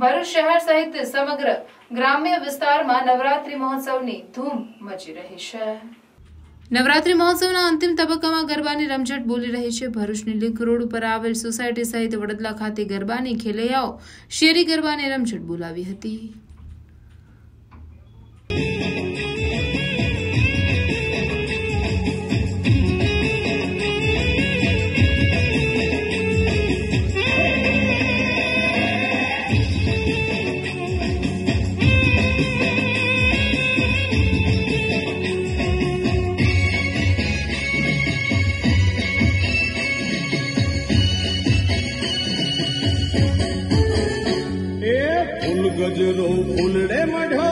ભરૂચ શહેર સહિત સમગ્ર ગ્રામ્ય વિસ્તારમાં નવરાત્રી મહોત્સવની ધૂમ મચી રહી છે. નવરાત્રી મહોત્સવના અંતિમ તબક્કામાં ગરબાની રમઝટ બોલી રહી છે. ભરૂચની લિંક રોડ ઉપર આવેલ સોસાયટી સહિત વડદલા ખાતે ગરબાની ખેલૈયાઓ શેરી ગરબાની રમઝટ બોલાવી હતી. ફૂલ ગજરો ફૂલડે મઢો.